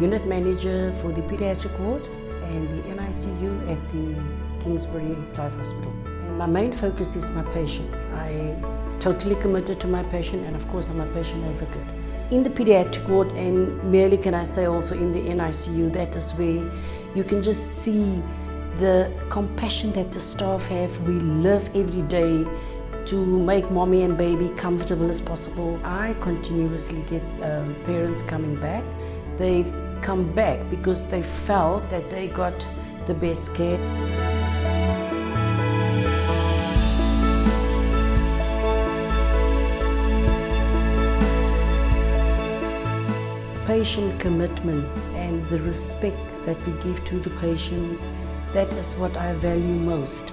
unit manager for the pediatric ward and the NICU at the Kingsbury Clive Hospital. And my main focus is my patient. I totally committed to my patient and of course I'm a patient advocate. In the pediatric ward and merely can I say also in the NICU, that is where you can just see the compassion that the staff have. We live every day to make mommy and baby comfortable as possible. I continuously get um, parents coming back. They've come back because they felt that they got the best care. Patient commitment and the respect that we give to the patients, that is what I value most.